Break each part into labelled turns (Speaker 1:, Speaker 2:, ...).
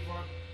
Speaker 1: Cleveland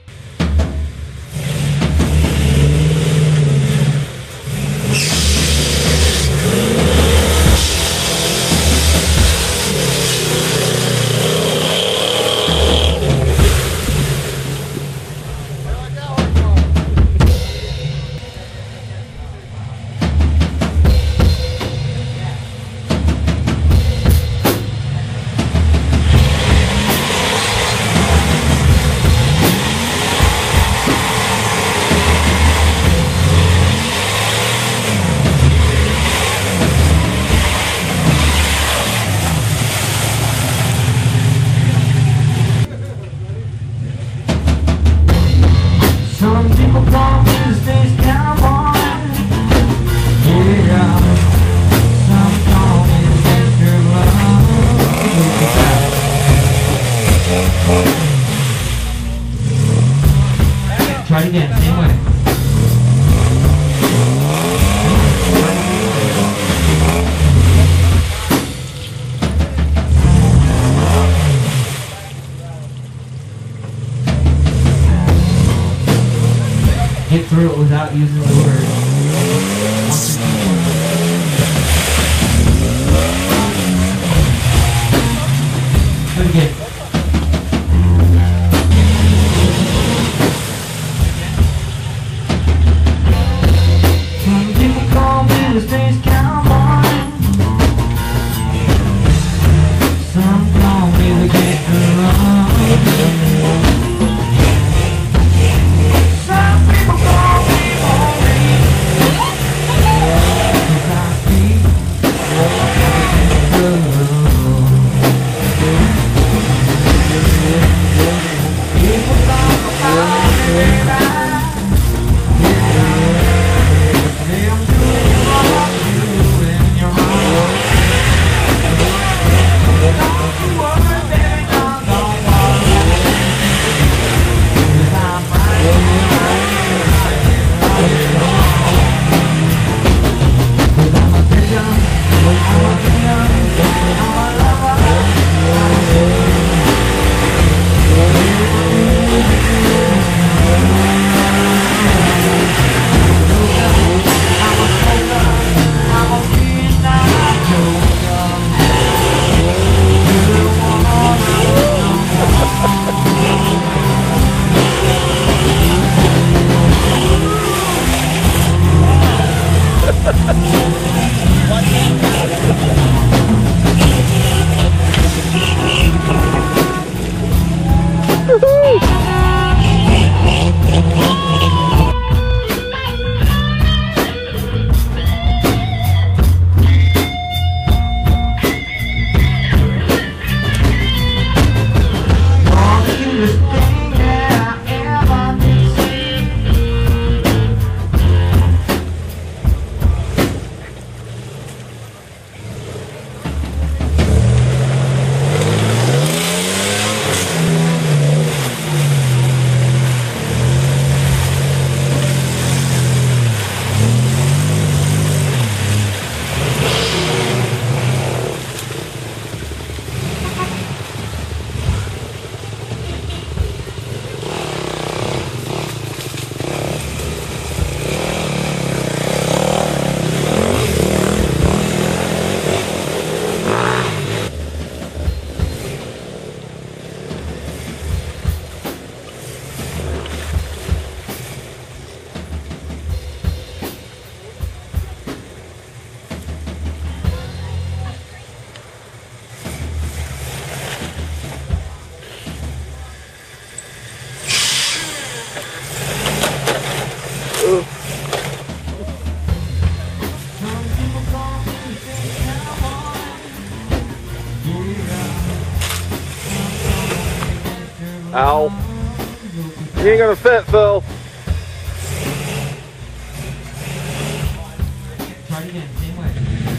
Speaker 1: get through it without using the word.
Speaker 2: ain't gonna fit, Phil.
Speaker 1: Try it again, same way.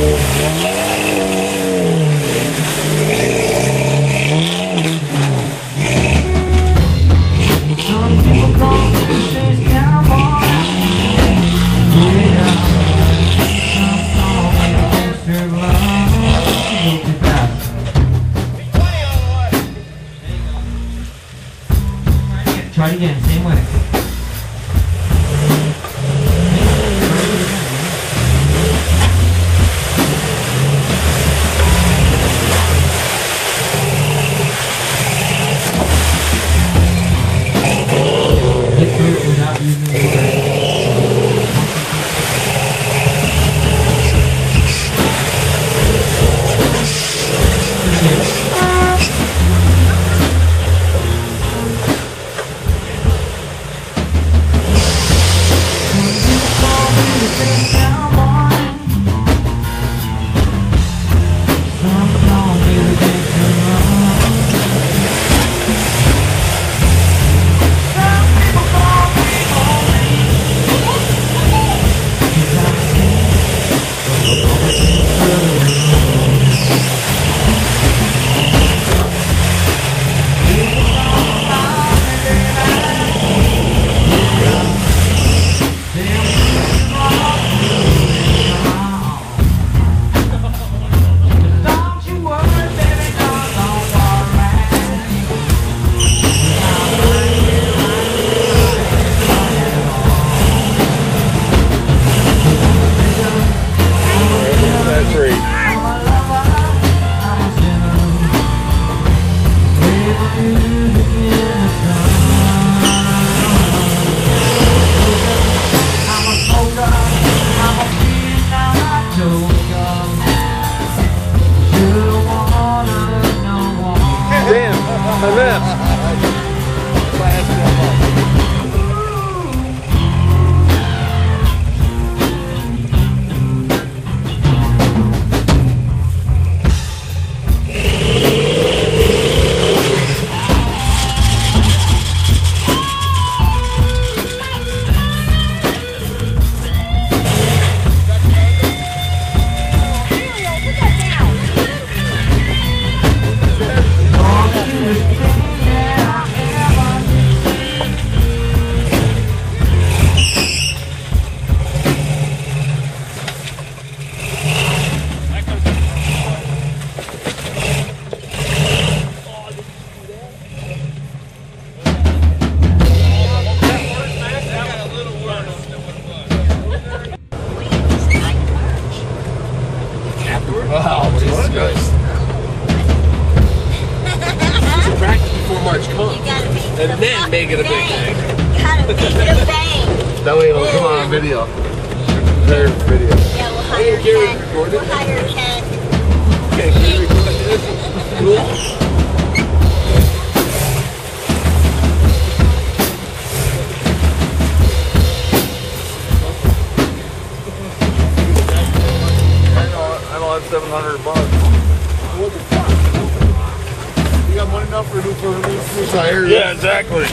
Speaker 3: Yeah.
Speaker 1: Through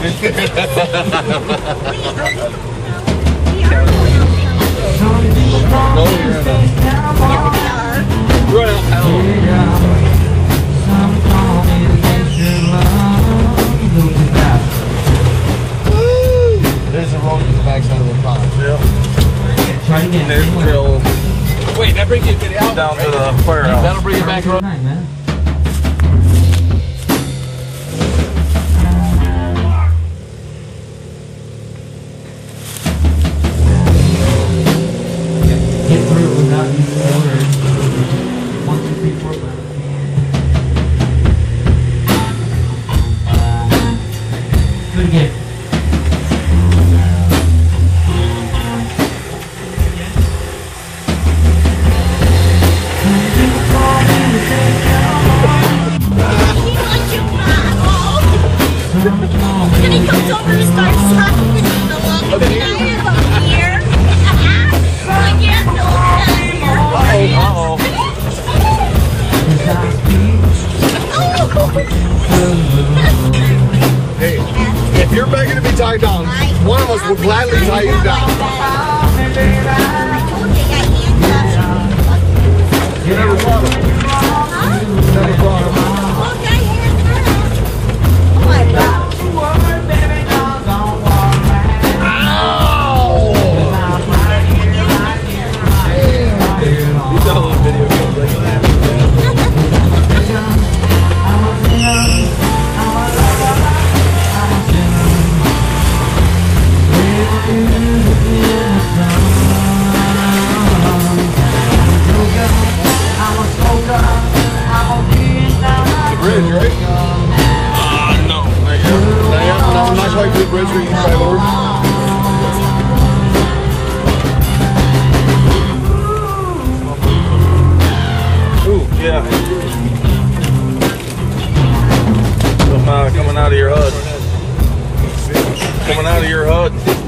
Speaker 1: exactly.
Speaker 2: No, you're in a, you're in a, there's a road to the backside of the pond.
Speaker 1: Yeah.
Speaker 4: Try it again.
Speaker 1: There's
Speaker 4: same way.
Speaker 1: trail
Speaker 2: Wait, that brings you to the out.
Speaker 1: down to the firehouse.
Speaker 2: That'll bring you back around.
Speaker 4: Night, man.
Speaker 3: And he comes over and starts talking to the love of here. I know
Speaker 2: Hey, if you're begging to be tied down, one of us will gladly tie you down.
Speaker 3: I you I
Speaker 1: your hood.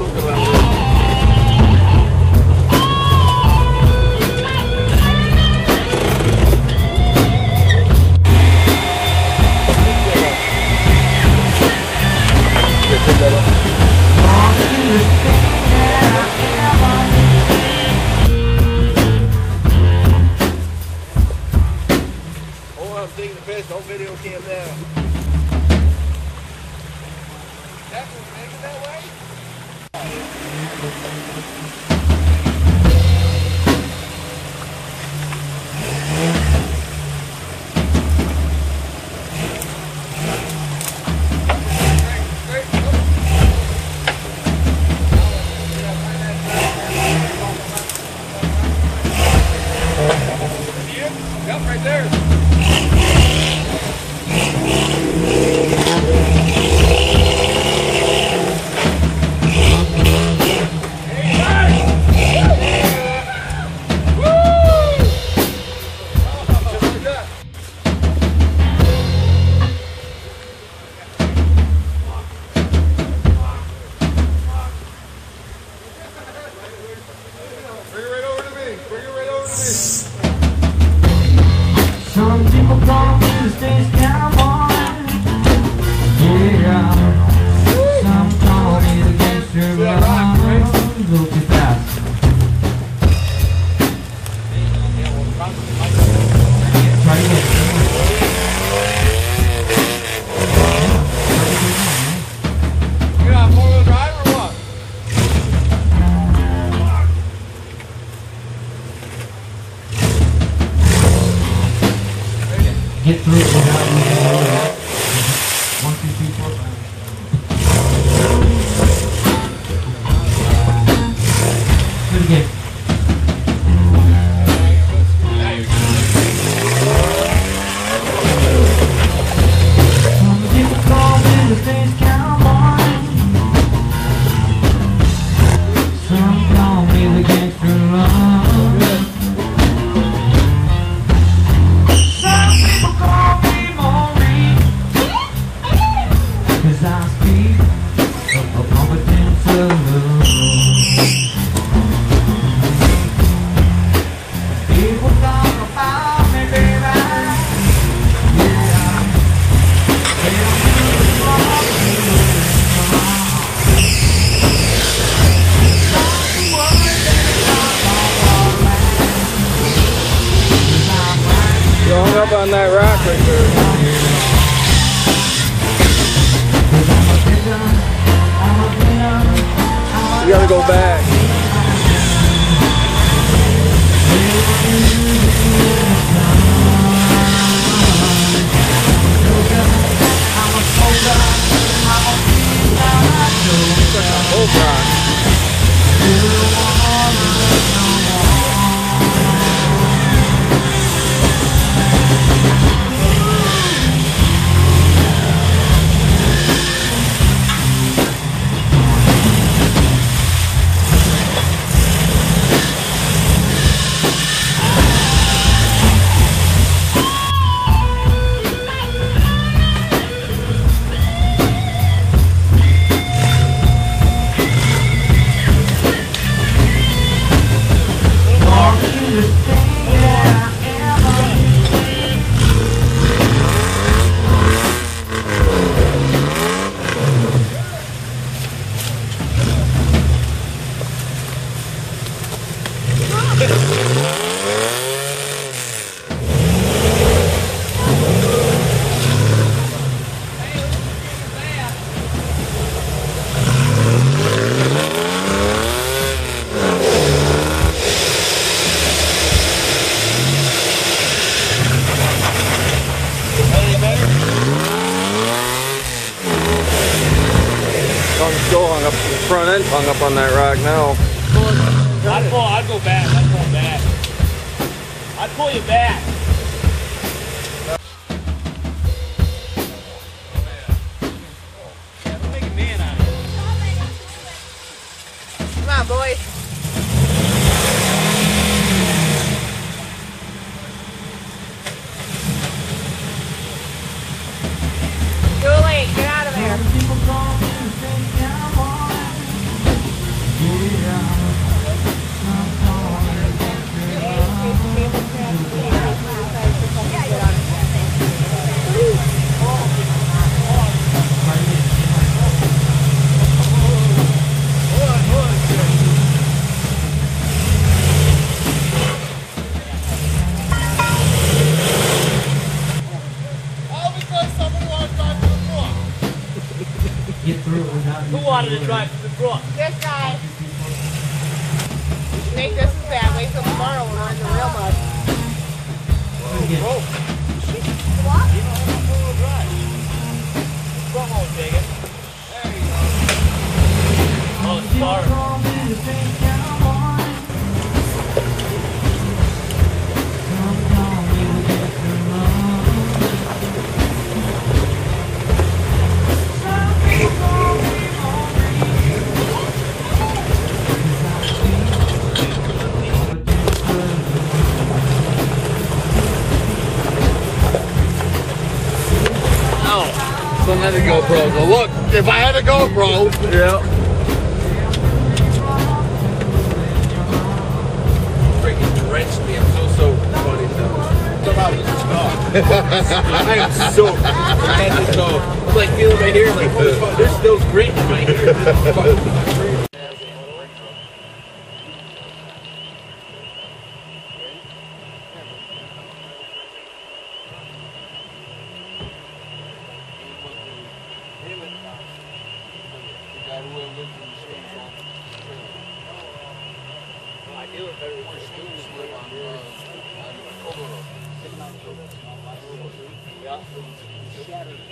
Speaker 1: on that rock right there.
Speaker 5: pull you back.
Speaker 6: to
Speaker 1: drive
Speaker 7: go,
Speaker 1: look, if I had a GoPro.
Speaker 2: Yeah.
Speaker 8: Me. I'm so so funny though. I am so I'm like feeling right here. like oh, there's still green in my. Yeah.